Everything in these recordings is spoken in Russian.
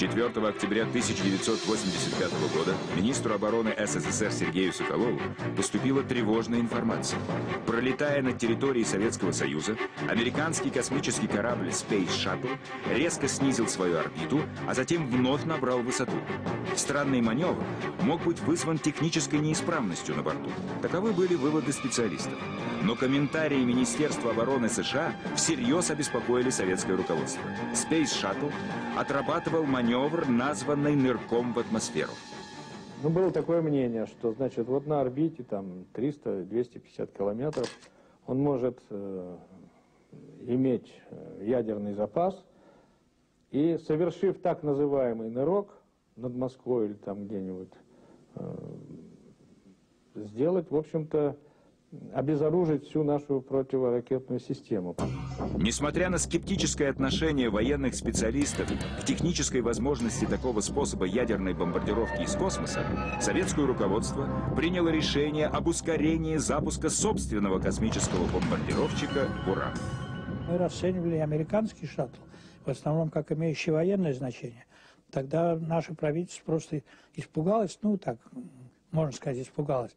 4 октября 1985 года министру обороны СССР Сергею Соколову поступила тревожная информация. Пролетая над территорией Советского Союза, американский космический корабль Space Shuttle резко снизил свою орбиту, а затем вновь набрал высоту. Странный маневр мог быть вызван технической неисправностью на борту. Таковы были выводы специалистов. Но комментарии Министерства обороны США всерьез обеспокоили советское руководство. Space Shuttle отрабатывал маневр, названный нырком в атмосферу. Ну, было такое мнение, что, значит, вот на орбите там 300-250 километров он может э, иметь э, ядерный запас и, совершив так называемый нырок над Москвой или там где-нибудь, э, сделать, в общем-то, обезоружить всю нашу противоракетную систему. Несмотря на скептическое отношение военных специалистов к технической возможности такого способа ядерной бомбардировки из космоса, советское руководство приняло решение об ускорении запуска собственного космического бомбардировщика «Уран». Мы расценивали американский шаттл в основном как имеющий военное значение. Тогда наше правительство просто испугалось, ну так, можно сказать, испугалось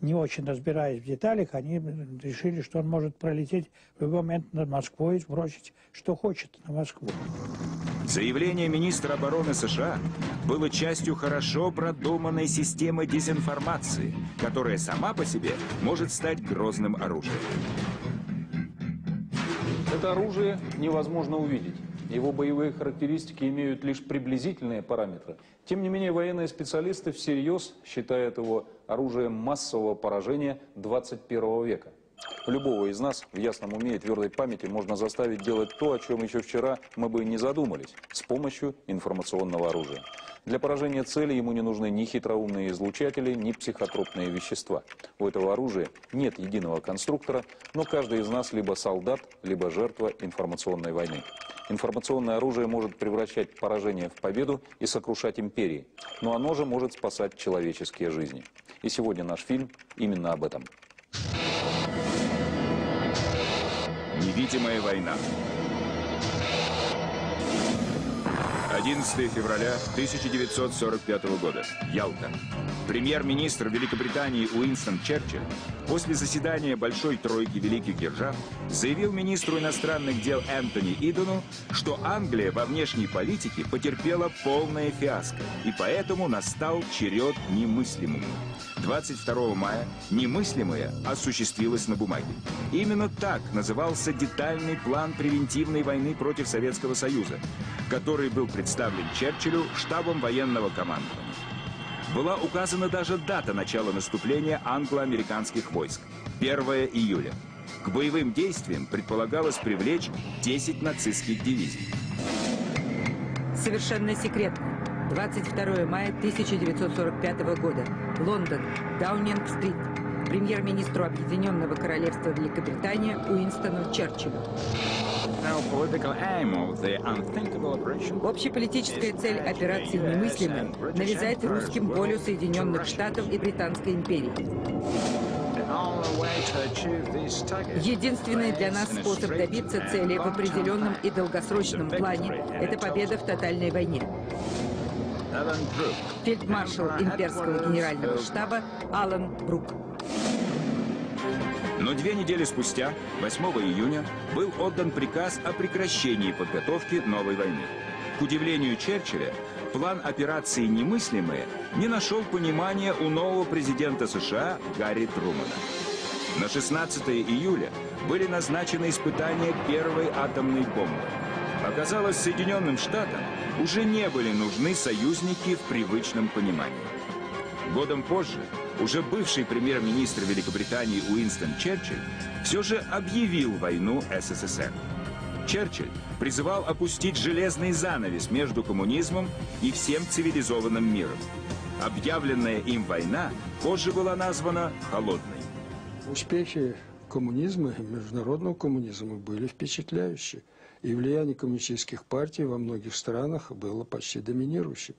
не очень разбираясь в деталях, они решили, что он может пролететь в любой момент над Москвой и сбросить, что хочет на Москву. Заявление министра обороны США было частью хорошо продуманной системы дезинформации, которая сама по себе может стать грозным оружием. Это оружие невозможно увидеть. Его боевые характеристики имеют лишь приблизительные параметры. Тем не менее, военные специалисты всерьез считают его оружием массового поражения 21 века. Любого из нас в ясном уме и твердой памяти можно заставить делать то, о чем еще вчера мы бы не задумались, с помощью информационного оружия. Для поражения цели ему не нужны ни хитроумные излучатели, ни психотропные вещества. У этого оружия нет единого конструктора, но каждый из нас либо солдат, либо жертва информационной войны. Информационное оружие может превращать поражение в победу и сокрушать империи, но оно же может спасать человеческие жизни. И сегодня наш фильм именно об этом. Невидимая война. 11 февраля 1945 года. Ялта. Премьер-министр Великобритании Уинстон Черчилль после заседания Большой Тройки Великих Держав заявил министру иностранных дел Энтони Идону, что Англия во внешней политике потерпела полное фиаско, и поэтому настал черед немыслимому. 22 мая немыслимое осуществилось на бумаге. Именно так назывался детальный план превентивной войны против Советского Союза, который был представлен Черчиллю штабом военного командования. Была указана даже дата начала наступления англо-американских войск – 1 июля. К боевым действиям предполагалось привлечь 10 нацистских дивизий. Совершенно секретно. 22 мая 1945 года. Лондон. Даунинг-стрит. Премьер-министру Объединенного Королевства Великобритании Уинстону Черчиллю. Общеполитическая цель операции «Немыслимая» – навязать русским волю Соединенных Штатов и Британской империи. Единственный для нас способ добиться цели в определенном и долгосрочном плане – это победа в тотальной войне. Фельдмаршал имперского генерального штаба Алан Брук. Но две недели спустя, 8 июня, был отдан приказ о прекращении подготовки новой войны. К удивлению Черчилля, план операции «Немыслимые» не нашел понимания у нового президента США Гарри Трумана. На 16 июля были назначены испытания первой атомной бомбы. Оказалось, Соединенным Штатам уже не были нужны союзники в привычном понимании. Годом позже уже бывший премьер-министр Великобритании Уинстон Черчилль все же объявил войну СССР. Черчилль призывал опустить железный занавес между коммунизмом и всем цивилизованным миром. Объявленная им война позже была названа «холодной». Успехи коммунизма и международного коммунизма были впечатляющие. И влияние коммунистических партий во многих странах было почти доминирующим.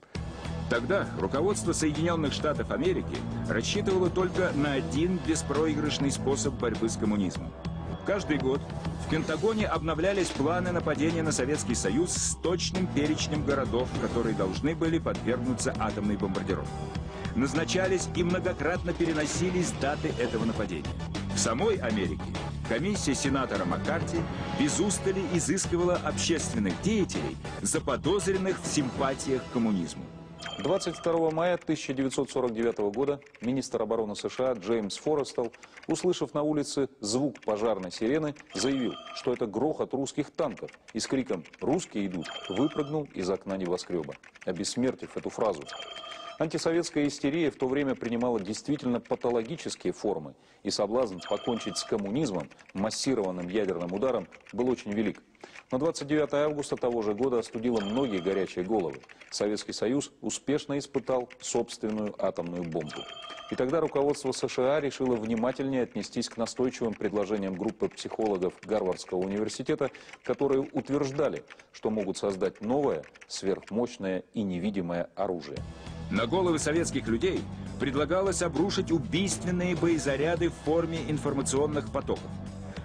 Тогда руководство Соединенных Штатов Америки рассчитывало только на один беспроигрышный способ борьбы с коммунизмом. Каждый год в Пентагоне обновлялись планы нападения на Советский Союз с точным перечнем городов, которые должны были подвергнуться атомной бомбардировке. Назначались и многократно переносились даты этого нападения. В самой Америке комиссия сенатора Маккарти без устали изыскивала общественных деятелей, заподозренных в симпатиях к коммунизму. 22 мая 1949 года министр обороны США Джеймс Форестел, услышав на улице звук пожарной сирены, заявил, что это грохот русских танков и с криком «Русские идут!» выпрыгнул из окна небоскреба, обессмертив эту фразу. Антисоветская истерия в то время принимала действительно патологические формы, и соблазн покончить с коммунизмом массированным ядерным ударом был очень велик. На 29 августа того же года остудило многие горячие головы. Советский Союз успешно испытал собственную атомную бомбу. И тогда руководство США решило внимательнее отнестись к настойчивым предложениям группы психологов Гарвардского университета, которые утверждали, что могут создать новое, сверхмощное и невидимое оружие. На головы советских людей предлагалось обрушить убийственные боезаряды в форме информационных потоков.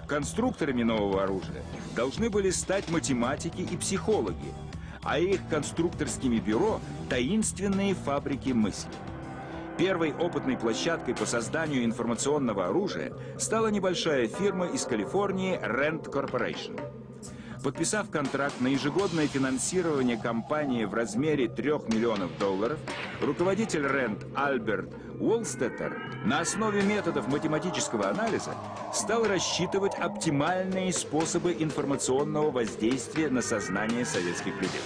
Конструкторами нового оружия должны были стать математики и психологи, а их конструкторскими бюро – таинственные фабрики мысли. Первой опытной площадкой по созданию информационного оружия стала небольшая фирма из Калифорнии Rand Corporation. Подписав контракт на ежегодное финансирование компании в размере 3 миллионов долларов, руководитель Rand Альберт Уолстеттер на основе методов математического анализа стал рассчитывать оптимальные способы информационного воздействия на сознание советских людей.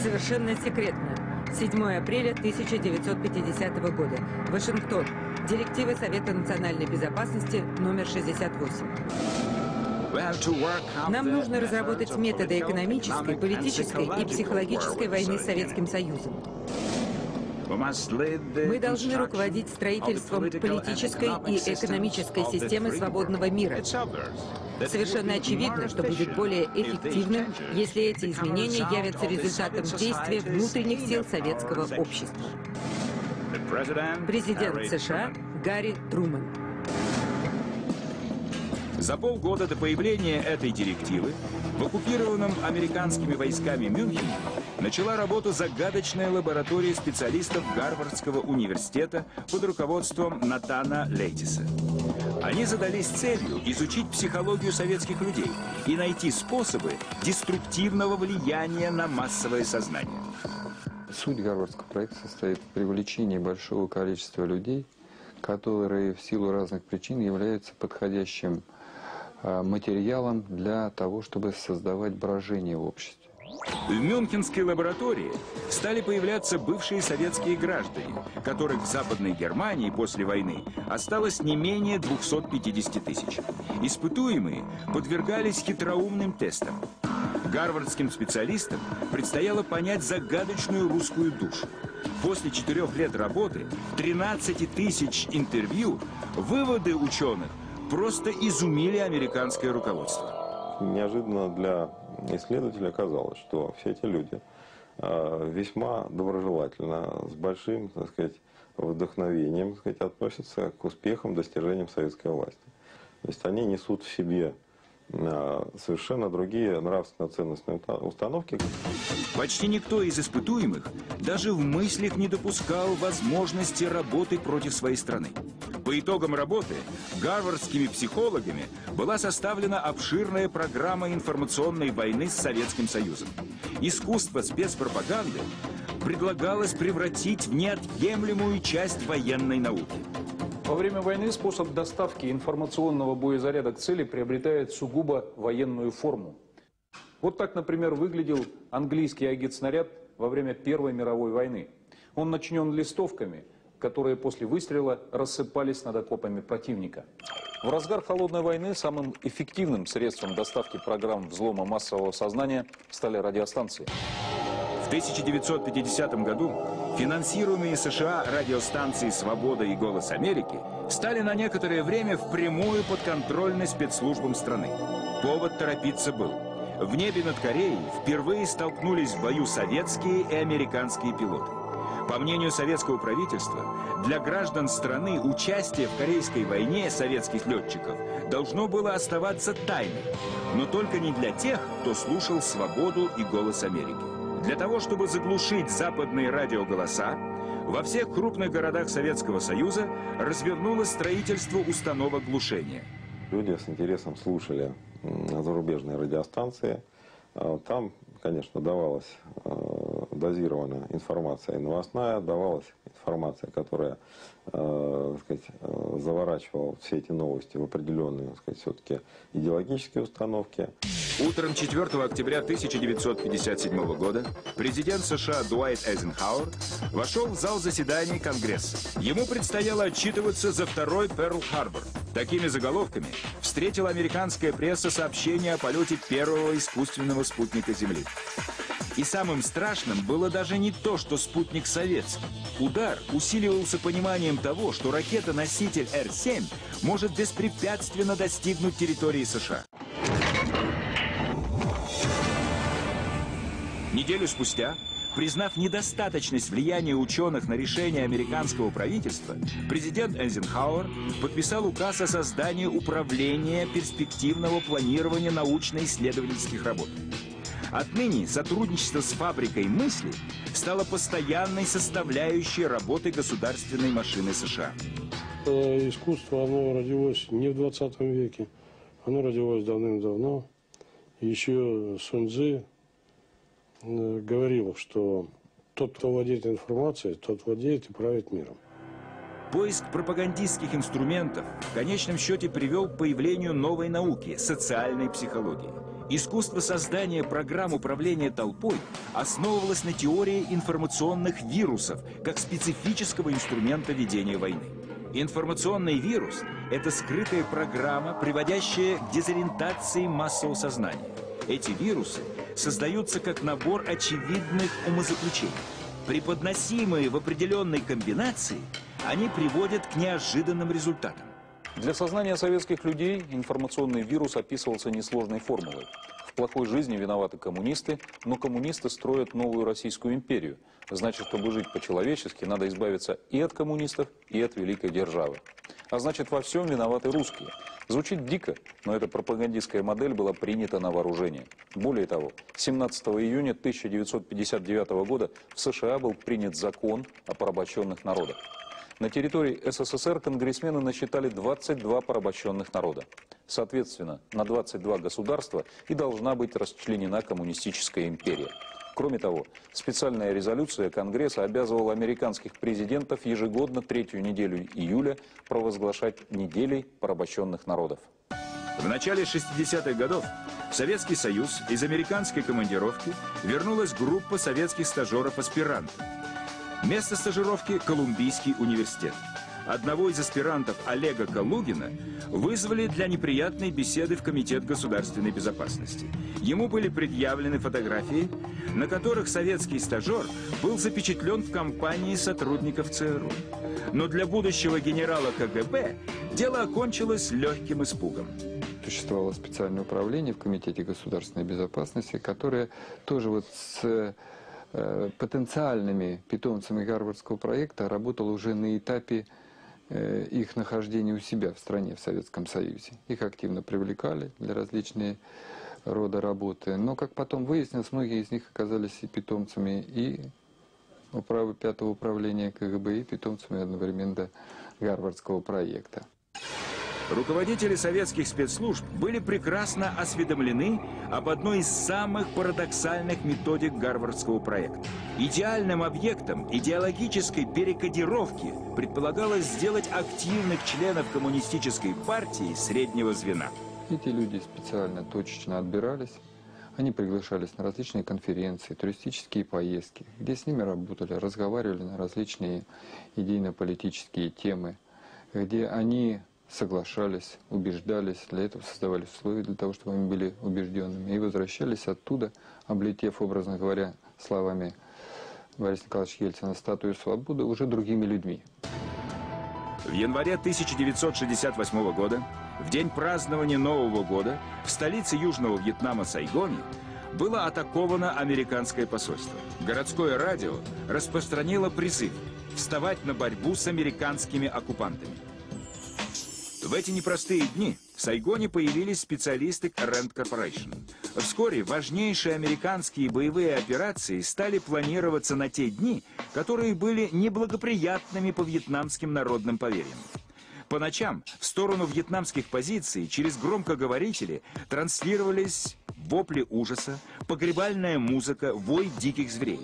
Совершенно секретно. 7 апреля 1950 года. Вашингтон. Директивы Совета национальной безопасности номер 68. Нам нужно разработать методы экономической, политической и психологической войны с Советским Союзом. Мы должны руководить строительством политической и экономической системы свободного мира. Совершенно очевидно, что будет более эффективным, если эти изменения явятся результатом действия внутренних сил советского общества. Президент США Гарри Трумэн. За полгода до появления этой директивы в оккупированном американскими войсками Мюнхене начала работу загадочная лаборатория специалистов Гарвардского университета под руководством Натана Лейтиса. Они задались целью изучить психологию советских людей и найти способы деструктивного влияния на массовое сознание. Суть Гарвардского проекта состоит в привлечении большого количества людей, которые в силу разных причин являются подходящим материалом для того, чтобы создавать брожение в обществе. В Мюнхенской лаборатории стали появляться бывшие советские граждане, которых в Западной Германии после войны осталось не менее 250 тысяч. Испытуемые подвергались хитроумным тестам. Гарвардским специалистам предстояло понять загадочную русскую душу. После четырех лет работы, 13 тысяч интервью, выводы ученых просто изумили американское руководство. Неожиданно для исследователя оказалось, что все эти люди э, весьма доброжелательно, с большим, так сказать, вдохновением, так сказать, относятся к успехам, достижениям советской власти. То есть они несут в себе совершенно другие нравственно-ценностные установки. Почти никто из испытуемых даже в мыслях не допускал возможности работы против своей страны. По итогам работы гарвардскими психологами была составлена обширная программа информационной войны с Советским Союзом. Искусство спецпропаганды предлагалось превратить в неотъемлемую часть военной науки. Во время войны способ доставки информационного боезаряда к цели приобретает сугубо военную форму. Вот так, например, выглядел английский агитснаряд во время Первой мировой войны. Он начинен листовками – которые после выстрела рассыпались над окопами противника. В разгар холодной войны самым эффективным средством доставки программ взлома массового сознания стали радиостанции. В 1950 году финансируемые США радиостанции «Свобода» и «Голос Америки» стали на некоторое время впрямую подконтрольны спецслужбам страны. Повод торопиться был. В небе над Кореей впервые столкнулись в бою советские и американские пилоты. По мнению советского правительства, для граждан страны участие в Корейской войне советских летчиков должно было оставаться тайной, но только не для тех, кто слушал «Свободу» и «Голос Америки». Для того, чтобы заглушить западные радиоголоса, во всех крупных городах Советского Союза развернулось строительство установок глушения. Люди с интересом слушали зарубежные радиостанции. А там, конечно, давалась э, дозированная информация новостная, давалась информация, которая э, сказать, э, заворачивала все эти новости в определенные, все-таки идеологические установки. Утром 4 октября 1957 года президент США Дуайт Эйзенхауэр вошел в зал заседаний Конгресса. Ему предстояло отчитываться за второй Перл-Харбор. Такими заголовками встретила американская пресса сообщение о полете первого искусственного спутника Земли. И самым страшным было даже не то, что спутник советский. Удар усиливался пониманием того, что ракета-носитель Р-7 может беспрепятственно достигнуть территории США. Неделю спустя, признав недостаточность влияния ученых на решение американского правительства, президент Эйзенхауэр подписал указ о создании управления перспективного планирования научно-исследовательских работ. Отныне сотрудничество с фабрикой мысли стало постоянной составляющей работы государственной машины США. Искусство, оно родилось не в 20 веке, оно родилось давным-давно. Еще Суньцзы э, говорил, что тот, кто владеет информацией, тот владеет и правит миром. Поиск пропагандистских инструментов в конечном счете привел к появлению новой науки – социальной психологии. Искусство создания программ управления толпой основывалось на теории информационных вирусов как специфического инструмента ведения войны. Информационный вирус – это скрытая программа, приводящая к дезориентации массового сознания. Эти вирусы создаются как набор очевидных умозаключений. Преподносимые в определенной комбинации, они приводят к неожиданным результатам. Для сознания советских людей информационный вирус описывался несложной формулой. В плохой жизни виноваты коммунисты, но коммунисты строят новую Российскую империю. Значит, чтобы жить по-человечески, надо избавиться и от коммунистов, и от великой державы. А значит, во всем виноваты русские. Звучит дико, но эта пропагандистская модель была принята на вооружение. Более того, 17 июня 1959 года в США был принят закон о порабощенных народах. На территории СССР конгрессмены насчитали 22 порабощенных народа. Соответственно, на 22 государства и должна быть расчленена коммунистическая империя. Кроме того, специальная резолюция Конгресса обязывала американских президентов ежегодно третью неделю июля провозглашать неделей порабощенных народов. В начале 60-х годов в Советский Союз из американской командировки вернулась группа советских стажеров-аспирантов. Место стажировки – Колумбийский университет. Одного из аспирантов Олега Калугина вызвали для неприятной беседы в Комитет государственной безопасности. Ему были предъявлены фотографии, на которых советский стажер был запечатлен в компании сотрудников ЦРУ. Но для будущего генерала КГБ дело окончилось легким испугом. Существовало специальное управление в Комитете государственной безопасности, которое тоже вот с Э, потенциальными питомцами Гарвардского проекта работал уже на этапе э, их нахождения у себя в стране, в Советском Союзе. Их активно привлекали для различные рода работы. Но, как потом выяснилось, многие из них оказались и питомцами и управы пятого управления КГБ, и питомцами одновременно Гарвардского проекта. Руководители советских спецслужб были прекрасно осведомлены об одной из самых парадоксальных методик Гарвардского проекта. Идеальным объектом идеологической перекодировки предполагалось сделать активных членов коммунистической партии среднего звена. Эти люди специально точечно отбирались. Они приглашались на различные конференции, туристические поездки, где с ними работали, разговаривали на различные идейно-политические темы, где они соглашались, убеждались, для этого создавали условия для того, чтобы они были убежденными, и возвращались оттуда, облетев, образно говоря, словами Бориса Николаевича Ельцина, статую свободы уже другими людьми. В январе 1968 года, в день празднования Нового года, в столице Южного Вьетнама Сайгоне, было атаковано американское посольство. Городское радио распространило призыв вставать на борьбу с американскими оккупантами. В эти непростые дни в Сайгоне появились специалисты Rand Corporation. Вскоре важнейшие американские боевые операции стали планироваться на те дни, которые были неблагоприятными по вьетнамским народным поверьям. По ночам в сторону вьетнамских позиций через громкоговорители транслировались вопли ужаса, погребальная музыка, вой диких зверей.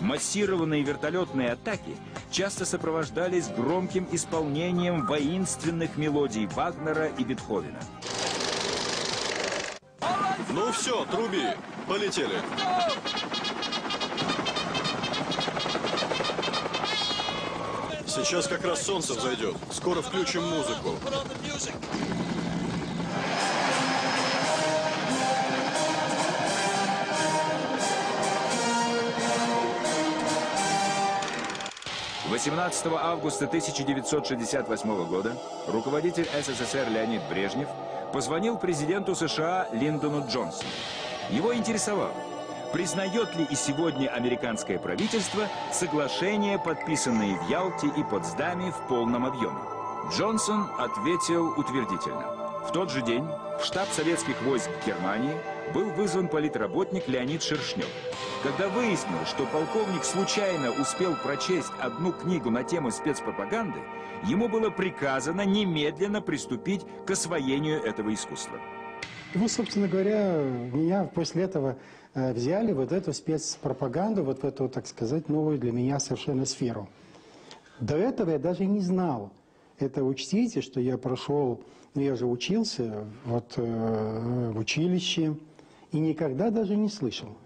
Массированные вертолетные атаки часто сопровождались громким исполнением воинственных мелодий Вагнера и Бетховена. Ну все, труби, полетели. Сейчас как раз солнце взойдет. Скоро включим музыку. 18 августа 1968 года руководитель СССР Леонид Брежнев позвонил президенту США Линдону Джонсону. Его интересовало, признает ли и сегодня американское правительство соглашения, подписанные в Ялте и Потсдаме в полном объеме. Джонсон ответил утвердительно. В тот же день в штаб советских войск Германии был вызван политработник Леонид Шершнев. Когда выяснилось, что полковник случайно успел прочесть одну книгу на тему спецпропаганды, ему было приказано немедленно приступить к освоению этого искусства. Ну, собственно говоря, меня после этого э, взяли вот эту спецпропаганду, вот в эту, так сказать, новую для меня совершенно сферу. До этого я даже не знал. Это учтите, что я прошел, ну, я же учился вот, э, в училище, и никогда даже не слышал.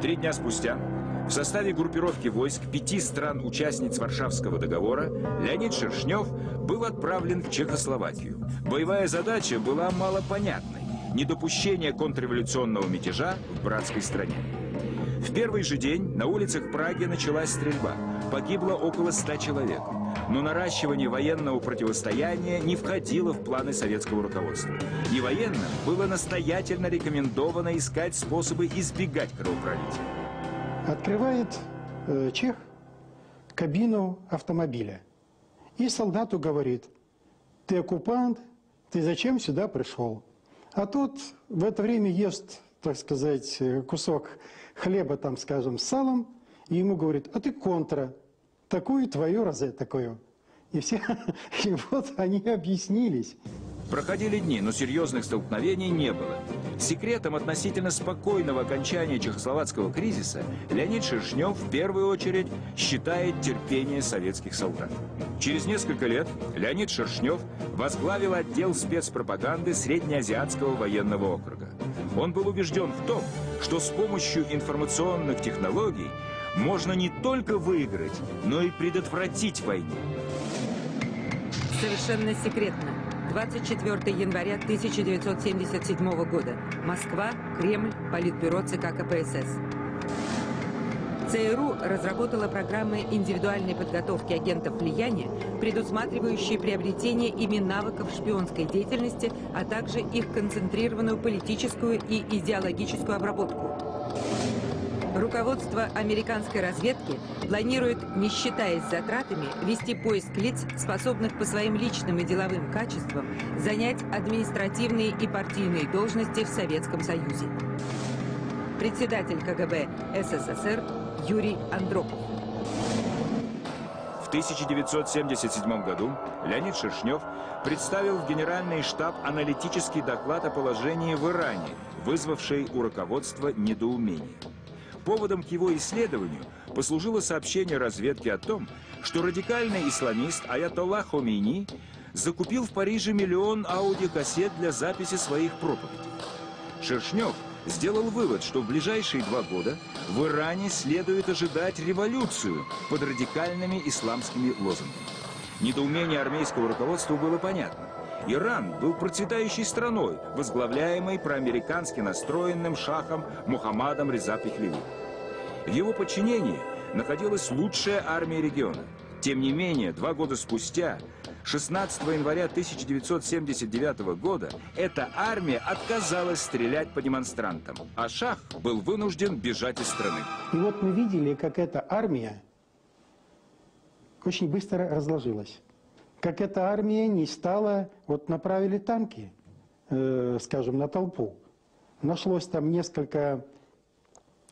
Три дня спустя в составе группировки войск пяти стран-участниц Варшавского договора Леонид Шершнев был отправлен в Чехословакию. Боевая задача была малопонятной – недопущение контрреволюционного мятежа в братской стране. В первый же день на улицах Праги началась стрельба. Погибло около ста человек но наращивание военного противостояния не входило в планы советского руководства. И военным было настоятельно рекомендовано искать способы избегать кровопролития. Открывает э, чех кабину автомобиля и солдату говорит, ты оккупант, ты зачем сюда пришел? А тот в это время ест, так сказать, э, кусок хлеба, там, скажем, с салом, и ему говорит, а ты контра, такую твою розе такую. И все, и вот они объяснились. Проходили дни, но серьезных столкновений не было. Секретом относительно спокойного окончания чехословацкого кризиса Леонид Шершнев в первую очередь считает терпение советских солдат. Через несколько лет Леонид Шершнев возглавил отдел спецпропаганды Среднеазиатского военного округа. Он был убежден в том, что с помощью информационных технологий можно не только выиграть, но и предотвратить войну. Совершенно секретно. 24 января 1977 года. Москва, Кремль, Политбюро ЦК КПСС. ЦРУ разработала программы индивидуальной подготовки агентов влияния, предусматривающие приобретение ими навыков шпионской деятельности, а также их концентрированную политическую и идеологическую обработку. Руководство американской разведки планирует, не считаясь затратами, вести поиск лиц, способных по своим личным и деловым качествам занять административные и партийные должности в Советском Союзе. Председатель КГБ СССР Юрий Андропов. В 1977 году Леонид Шершнев представил в Генеральный штаб аналитический доклад о положении в Иране, вызвавший у руководства недоумение. Поводом к его исследованию послужило сообщение разведки о том, что радикальный исламист Аятолла Хомейни закупил в Париже миллион аудиокассет для записи своих проповедей. Шершнев сделал вывод, что в ближайшие два года в Иране следует ожидать революцию под радикальными исламскими лозунгами. Недоумение армейского руководства было понятно. Иран был процветающей страной, возглавляемой проамерикански настроенным шахом Мухаммадом Реза Пехлеви. В его подчинении находилась лучшая армия региона. Тем не менее, два года спустя, 16 января 1979 года, эта армия отказалась стрелять по демонстрантам, а Шах был вынужден бежать из страны. И вот мы видели, как эта армия очень быстро разложилась. Как эта армия не стала, вот направили танки, э, скажем, на толпу. Нашлось там несколько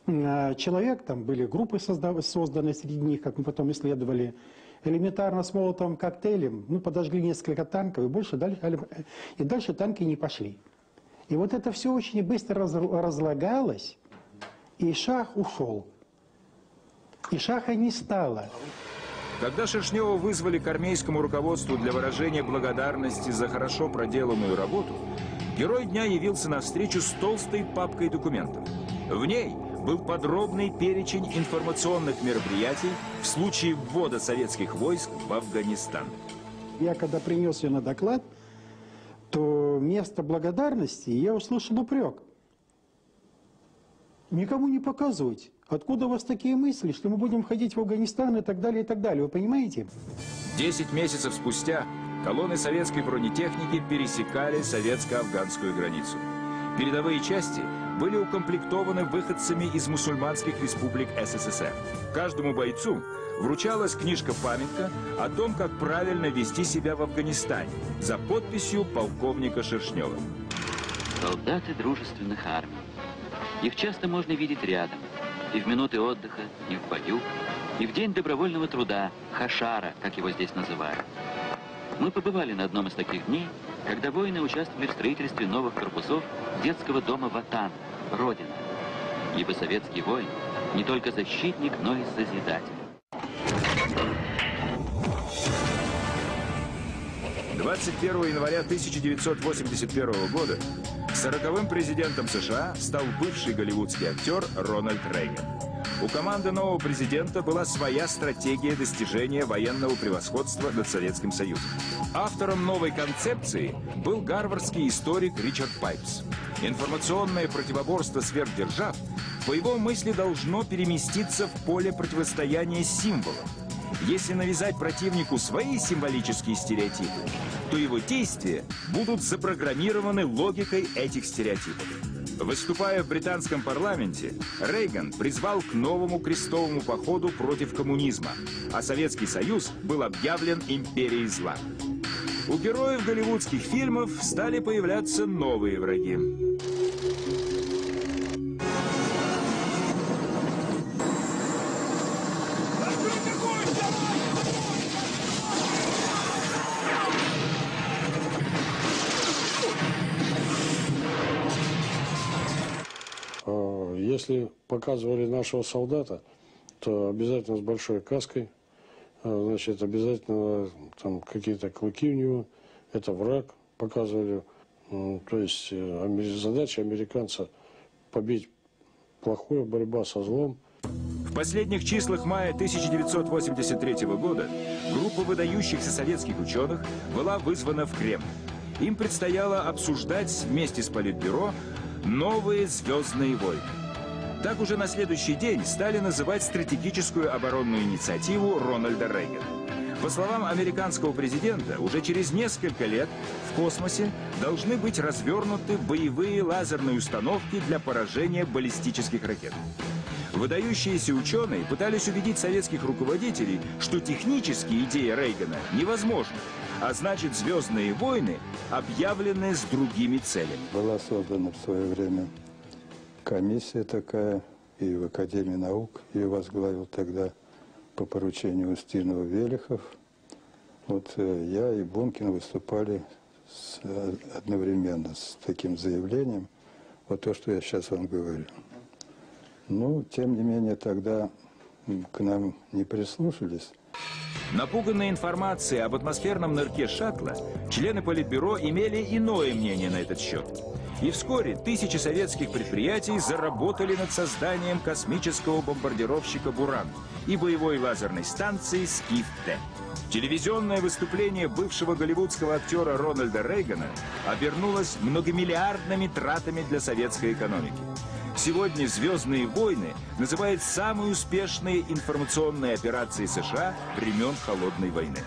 э, человек, там были группы созда- созданы среди них, как мы потом исследовали, элементарно с молотовым коктейлем, ну, подожгли несколько танков, и, больше, дальше, и дальше танки не пошли. И вот это все очень быстро раз- разлагалось, и шах ушел. И шаха не стало. Когда Шершнева вызвали к армейскому руководству для выражения благодарности за хорошо проделанную работу, герой дня явился на встречу с толстой папкой документов. В ней был подробный перечень информационных мероприятий в случае ввода советских войск в Афганистан. Я когда принес ее на доклад, то вместо благодарности я услышал упрек. Никому не показывать. Откуда у вас такие мысли, что мы будем ходить в Афганистан и так далее, и так далее. Вы понимаете? Десять месяцев спустя колонны советской бронетехники пересекали советско-афганскую границу. Передовые части были укомплектованы выходцами из мусульманских республик СССР. Каждому бойцу вручалась книжка-памятка о том, как правильно вести себя в Афганистане за подписью полковника Шершнева. Солдаты дружественных армий. Их часто можно видеть рядом. И в минуты отдыха, и в бою, и в день добровольного труда, хашара, как его здесь называют. Мы побывали на одном из таких дней, когда воины участвовали в строительстве новых корпусов детского дома Ватан, Родина. Ибо советский воин не только защитник, но и созидатель. 21 января 1981 года 40-м президентом США стал бывший голливудский актер Рональд Рейган. У команды нового президента была своя стратегия достижения военного превосходства над Советским Союзом. Автором новой концепции был гарвардский историк Ричард Пайпс. Информационное противоборство сверхдержав, по его мысли, должно переместиться в поле противостояния символов. Если навязать противнику свои символические стереотипы, то его действия будут запрограммированы логикой этих стереотипов. Выступая в британском парламенте, Рейган призвал к новому крестовому походу против коммунизма, а Советский Союз был объявлен империей зла. У героев голливудских фильмов стали появляться новые враги. Если показывали нашего солдата, то обязательно с большой каской, а, значит, обязательно там какие-то клыки у него, это враг показывали. То есть э, задача американца побить плохое, борьба со злом. В последних числах мая 1983 года группа выдающихся советских ученых была вызвана в Кремль. Им предстояло обсуждать вместе с Политбюро новые «Звездные войны». Так уже на следующий день стали называть стратегическую оборонную инициативу Рональда Рейгана. По словам американского президента, уже через несколько лет в космосе должны быть развернуты боевые лазерные установки для поражения баллистических ракет. Выдающиеся ученые пытались убедить советских руководителей, что технически идея Рейгана невозможна, а значит «Звездные войны» объявлены с другими целями. Была создана в свое время комиссия такая, и в Академии наук ее возглавил тогда по поручению Устинова Велихов. Вот э, я и Бункин выступали с- одновременно с таким заявлением, вот то, что я сейчас вам говорю. Ну, тем не менее, тогда к нам не прислушались. Напуганные информацией об атмосферном нырке шаттла, члены Политбюро имели иное мнение на этот счет. И вскоре тысячи советских предприятий заработали над созданием космического бомбардировщика «Буран» и боевой лазерной станции «Скиф-Т». Телевизионное выступление бывшего голливудского актера Рональда Рейгана обернулось многомиллиардными тратами для советской экономики. Сегодня «Звездные войны» называют самые успешные информационные операции США времен Холодной войны.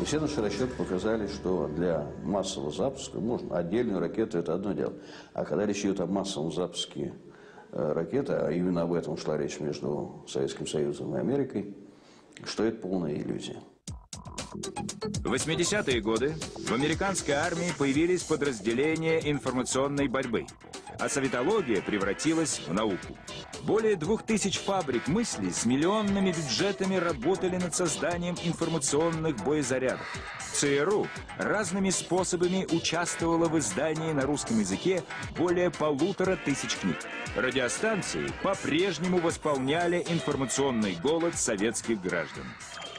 И все наши расчеты показали, что для массового запуска, можно отдельную ракету, это одно дело. А когда речь идет о массовом запуске э, ракеты, а именно об этом шла речь между Советским Союзом и Америкой, что это полная иллюзия. В 80-е годы в американской армии появились подразделения информационной борьбы, а советология превратилась в науку. Более двух тысяч фабрик мыслей с миллионными бюджетами работали над созданием информационных боезарядов. ЦРУ разными способами участвовала в издании на русском языке более полутора тысяч книг. Радиостанции по-прежнему восполняли информационный голод советских граждан.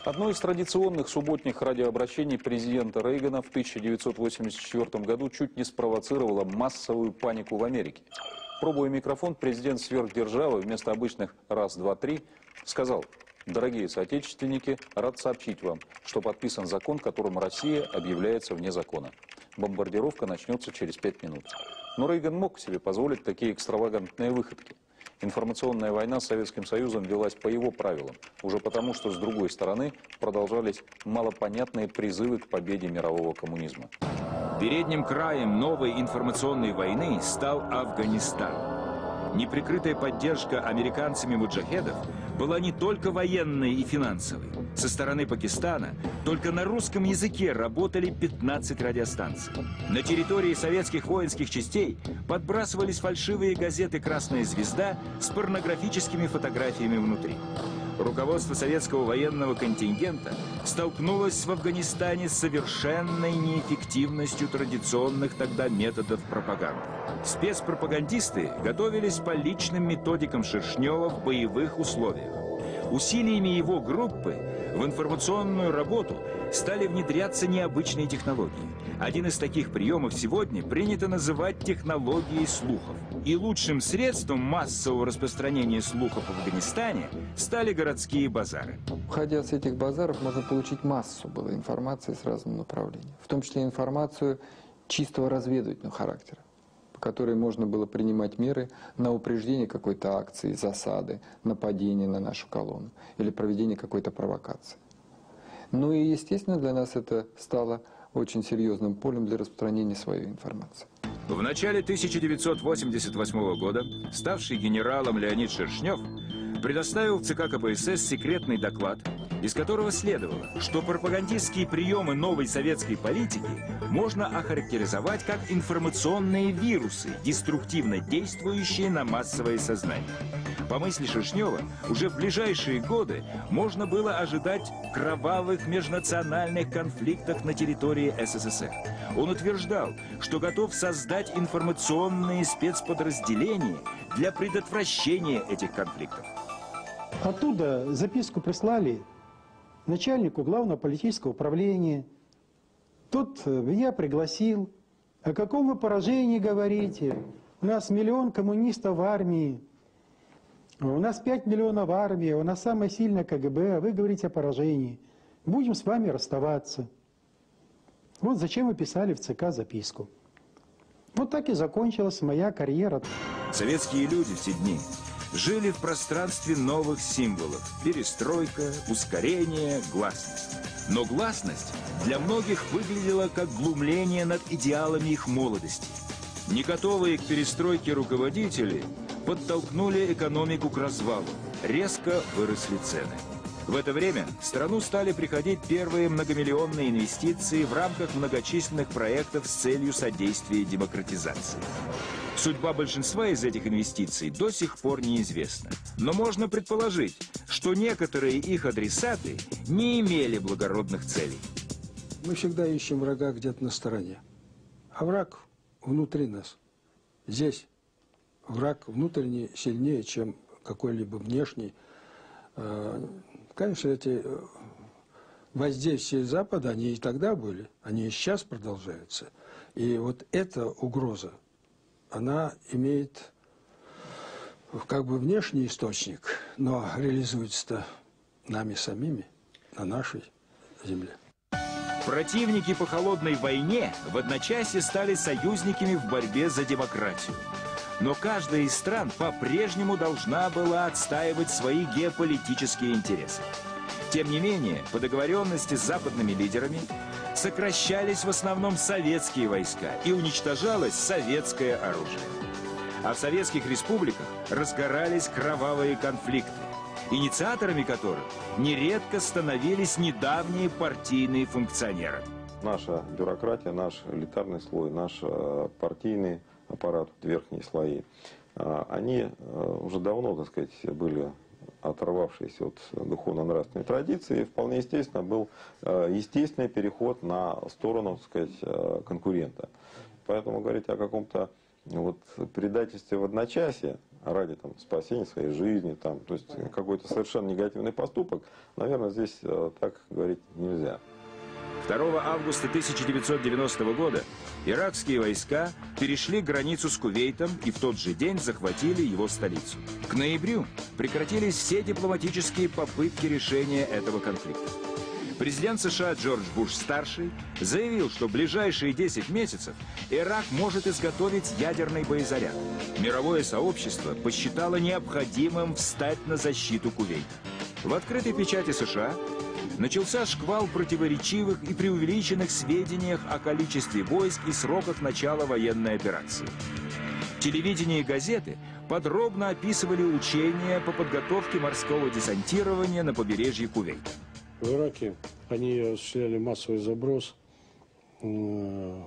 Одно из традиционных субботних радиообращений президента Рейгана в 1984 году чуть не спровоцировало массовую панику в Америке. Пробуя микрофон, президент сверхдержавы вместо обычных «раз, два, три» сказал «Дорогие соотечественники, рад сообщить вам, что подписан закон, которым Россия объявляется вне закона. Бомбардировка начнется через пять минут». Но Рейган мог себе позволить такие экстравагантные выходки – Информационная война с Советским Союзом велась по его правилам, уже потому, что с другой стороны продолжались малопонятные призывы к победе мирового коммунизма. Передним краем новой информационной войны стал Афганистан. Неприкрытая поддержка американцами муджахедов была не только военной и финансовой. Со стороны Пакистана только на русском языке работали 15 радиостанций. На территории советских воинских частей подбрасывались фальшивые газеты «Красная звезда» с порнографическими фотографиями внутри руководство советского военного контингента столкнулось в Афганистане с совершенной неэффективностью традиционных тогда методов пропаганды. Спецпропагандисты готовились по личным методикам Шершнева в боевых условиях. Усилиями его группы в информационную работу стали внедряться необычные технологии. Один из таких приемов сегодня принято называть технологией слухов. И лучшим средством массового распространения слухов в Афганистане стали городские базары. Уходя с этих базаров, можно получить массу было информации с разным направлением. В том числе информацию чистого разведывательного характера по которой можно было принимать меры на упреждение какой-то акции, засады, нападения на нашу колонну или проведение какой-то провокации. Ну и, естественно, для нас это стало очень серьезным полем для распространения своей информации. В начале 1988 года ставший генералом Леонид Шершнев предоставил ЦК КПСС секретный доклад, из которого следовало, что пропагандистские приемы новой советской политики можно охарактеризовать как информационные вирусы, деструктивно действующие на массовое сознание. По мысли Шишнева, уже в ближайшие годы можно было ожидать кровавых межнациональных конфликтов на территории СССР. Он утверждал, что готов создать информационные спецподразделения для предотвращения этих конфликтов. Оттуда записку прислали начальнику главного политического управления. Тот э, меня пригласил. О каком вы поражении говорите? У нас миллион коммунистов в армии. У нас 5 миллионов армии, у нас самая сильная КГБ, а вы говорите о поражении. Будем с вами расставаться. Вот зачем вы писали в ЦК записку. Вот так и закончилась моя карьера. Советские люди в те дни жили в пространстве новых символов. Перестройка, ускорение, гласность. Но гласность для многих выглядела как глумление над идеалами их молодости. Не готовые к перестройке руководители подтолкнули экономику к развалу. Резко выросли цены. В это время в страну стали приходить первые многомиллионные инвестиции в рамках многочисленных проектов с целью содействия демократизации. Судьба большинства из этих инвестиций до сих пор неизвестна. Но можно предположить, что некоторые их адресаты не имели благородных целей. Мы всегда ищем врага где-то на стороне. А враг внутри нас. Здесь враг внутренний сильнее, чем какой-либо внешний. Конечно, эти э, воздействия Запада, они и тогда были, они и сейчас продолжаются. И вот эта угроза, она имеет как бы внешний источник, но реализуется нами самими на нашей земле. Противники по холодной войне в одночасье стали союзниками в борьбе за демократию. Но каждая из стран по-прежнему должна была отстаивать свои геополитические интересы. Тем не менее, по договоренности с западными лидерами сокращались в основном советские войска и уничтожалось советское оружие. А в советских республиках разгорались кровавые конфликты, инициаторами которых нередко становились недавние партийные функционеры. Наша бюрократия, наш элитарный слой, наш э, партийный аппарат, верхние слои, э, они э, уже давно, так сказать, были оторвавшиеся от духовно-нравственной традиции, вполне естественно был естественный переход на сторону, так сказать, конкурента. Поэтому говорить о каком-то вот, предательстве в одночасье ради там, спасения своей жизни, там, то есть какой-то совершенно негативный поступок, наверное, здесь так говорить нельзя. 2 августа 1990 года иракские войска перешли границу с Кувейтом и в тот же день захватили его столицу. К ноябрю прекратились все дипломатические попытки решения этого конфликта. Президент США Джордж Буш-старший заявил, что в ближайшие 10 месяцев Ирак может изготовить ядерный боезаряд. Мировое сообщество посчитало необходимым встать на защиту Кувейта. В открытой печати США начался шквал противоречивых и преувеличенных сведениях о количестве войск и сроках начала военной операции. Телевидение и газеты подробно описывали учения по подготовке морского десантирования на побережье Кувейта. В Ираке они осуществляли массовый заброс э,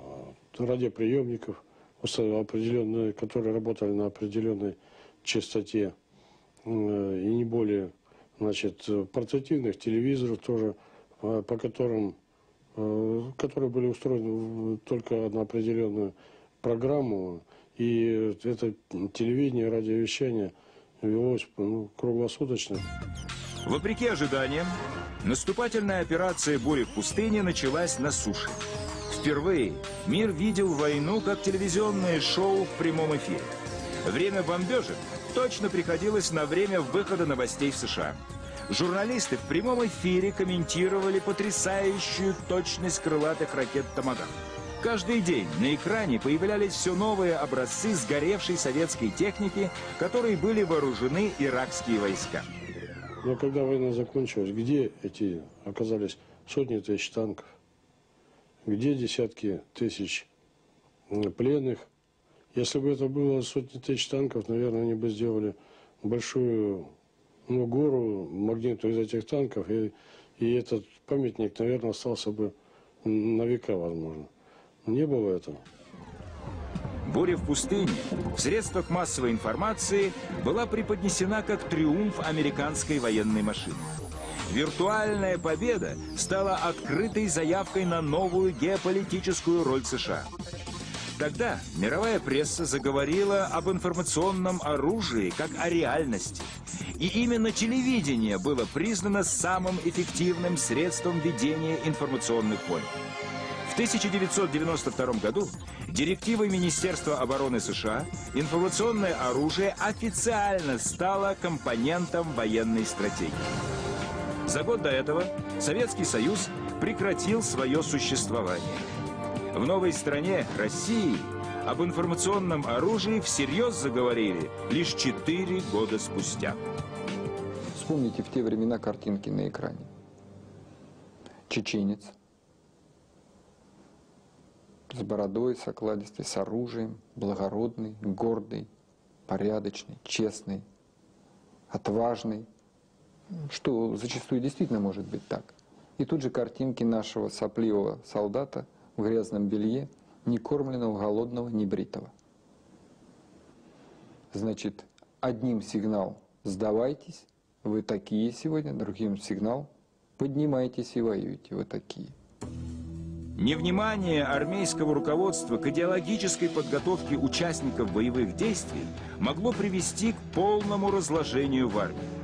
радиоприемников, которые работали на определенной частоте э, и не более значит, портативных телевизоров тоже, а, по которым, э, которые были устроены только на определенную программу, и это телевидение, радиовещание велось ну, круглосуточно. Вопреки ожиданиям, наступательная операция «Буря в пустыне» началась на суше. Впервые мир видел войну как телевизионное шоу в прямом эфире. Время бомбежек точно приходилось на время выхода новостей в США. Журналисты в прямом эфире комментировали потрясающую точность крылатых ракет «Томагавк». Каждый день на экране появлялись все новые образцы сгоревшей советской техники, которой были вооружены иракские войска. Но когда война закончилась, где эти оказались сотни тысяч танков? Где десятки тысяч пленных? Если бы это было сотни тысяч танков, наверное, они бы сделали большую ну, гору магниту из этих танков, и, и этот памятник, наверное, остался бы на века, возможно. Не было этого. Буря в пустыне в средствах массовой информации была преподнесена как триумф американской военной машины. Виртуальная победа стала открытой заявкой на новую геополитическую роль США. Тогда мировая пресса заговорила об информационном оружии как о реальности. И именно телевидение было признано самым эффективным средством ведения информационных войн. В 1992 году директивой Министерства обороны США информационное оружие официально стало компонентом военной стратегии. За год до этого Советский Союз прекратил свое существование. В новой стране, России, об информационном оружии всерьез заговорили лишь четыре года спустя. Вспомните в те времена картинки на экране. Чеченец с бородой, с окладистой, с оружием, благородный, гордый, порядочный, честный, отважный, что зачастую действительно может быть так. И тут же картинки нашего сопливого солдата в грязном белье, не кормленного, голодного, не бритого. Значит, одним сигнал «сдавайтесь», вы такие сегодня, другим сигнал поднимайтесь и воюйте, вы такие. Невнимание армейского руководства к идеологической подготовке участников боевых действий могло привести к полному разложению в армии.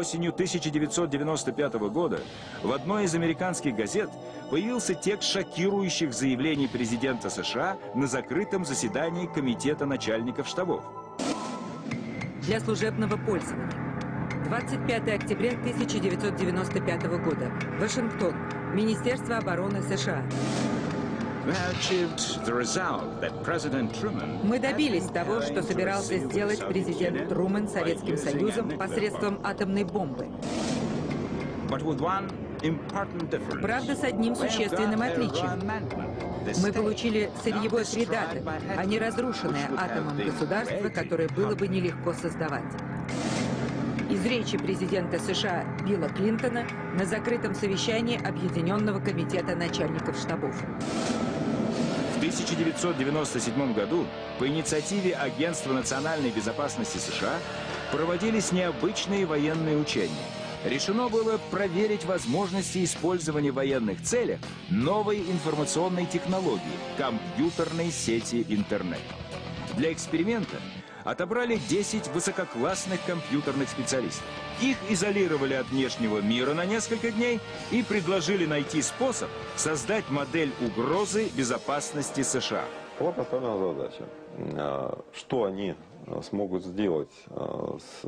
Осенью 1995 года в одной из американских газет появился текст шокирующих заявлений президента США на закрытом заседании Комитета начальников штабов. Для служебного пользования. 25 октября 1995 года. Вашингтон. Министерство обороны США. Мы добились того, что собирался сделать президент Трумэн Советским Союзом посредством атомной бомбы. Правда, с одним существенным отличием. Мы получили сырьевой придаток, а не разрушенное атомом государство, которое было бы нелегко создавать. Из речи президента США Билла Клинтона на закрытом совещании Объединенного комитета начальников штабов. В 1997 году по инициативе Агентства национальной безопасности США проводились необычные военные учения – решено было проверить возможности использования военных целях новой информационной технологии – компьютерной сети интернет. Для эксперимента отобрали 10 высококлассных компьютерных специалистов. Их изолировали от внешнего мира на несколько дней и предложили найти способ создать модель угрозы безопасности США. Была поставлена задача, а, что они а, смогут сделать а, с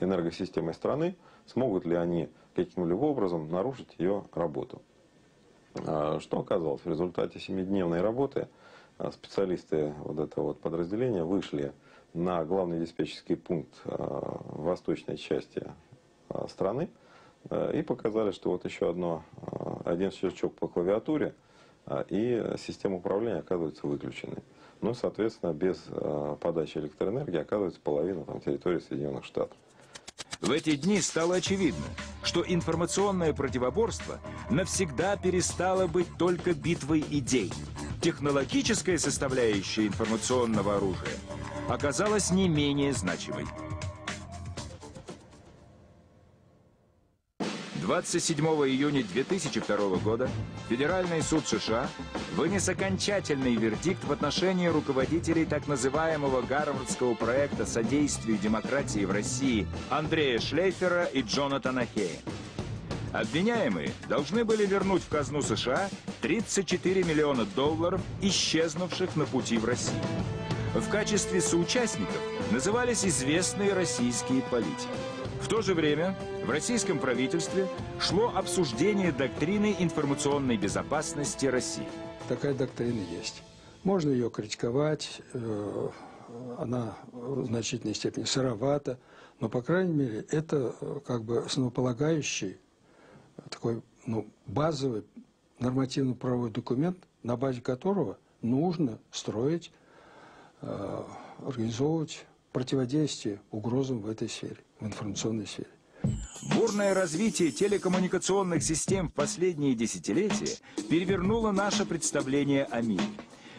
энергосистемой страны, смогут ли они каким-либо образом нарушить ее работу. Что оказалось? В результате семидневной работы специалисты вот этого вот подразделения вышли на главный диспетчерский пункт в восточной части страны и показали, что вот еще одно, один щелчок по клавиатуре и система управления оказывается выключены. Ну, соответственно, без подачи электроэнергии оказывается половина там, территории Соединенных Штатов. В эти дни стало очевидно, что информационное противоборство навсегда перестало быть только битвой идей. Технологическая составляющая информационного оружия оказалась не менее значимой. 27 июня 2002 года Федеральный суд США вынес окончательный вердикт в отношении руководителей так называемого Гарвардского проекта содействию демократии в России Андрея Шлейфера и Джонатана Хея. Обвиняемые должны были вернуть в казну США 34 миллиона долларов, исчезнувших на пути в Россию. В качестве соучастников назывались известные российские политики. В то же время в российском правительстве шло обсуждение доктрины информационной безопасности России. Такая доктрина есть. Можно ее критиковать, э, она в значительной степени сыровата, но, по крайней мере, это э, как бы основополагающий, такой ну, базовый нормативно-правовой документ, на базе которого нужно строить, э, организовывать противодействие угрозам в этой сфере, в информационной сфере. Бурное развитие телекоммуникационных систем в последние десятилетия перевернуло наше представление о мире.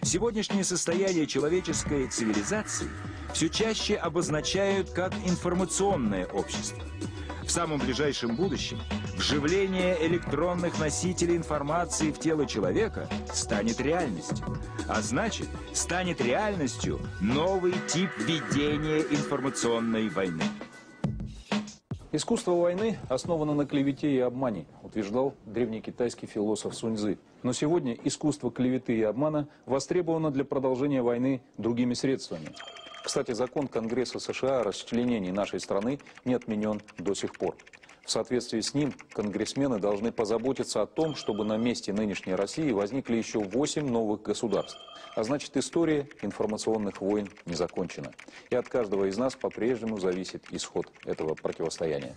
Сегодняшнее состояние человеческой цивилизации все чаще обозначают как информационное общество. В самом ближайшем будущем вживление электронных носителей информации в тело человека станет реальностью. А значит, станет реальностью новый тип ведения информационной войны. Искусство войны основано на клевете и обмане, утверждал древний китайский философ Суньцзы. Но сегодня искусство клеветы и обмана востребовано для продолжения войны другими средствами. Кстати, закон Конгресса США о расчленении нашей страны не отменен до сих пор. В соответствии с ним конгрессмены должны позаботиться о том, чтобы на месте нынешней России возникли еще 8 новых государств. А значит, история информационных войн не закончена. И от каждого из нас по-прежнему зависит исход этого противостояния.